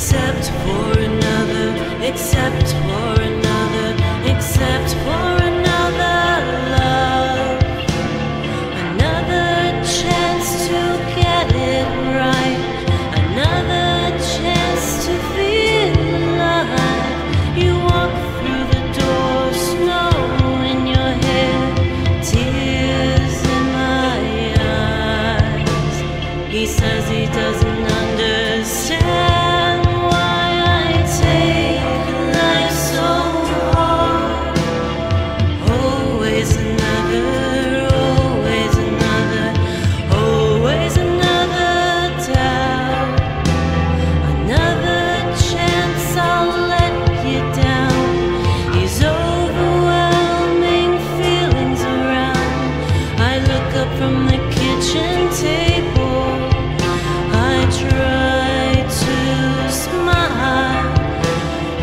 except for another, except for another, except for another love. Another chance to get it right, another chance to feel alive. You walk through the door, snow in your hair, tears in my eyes. He says he doesn't.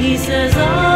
He says, oh.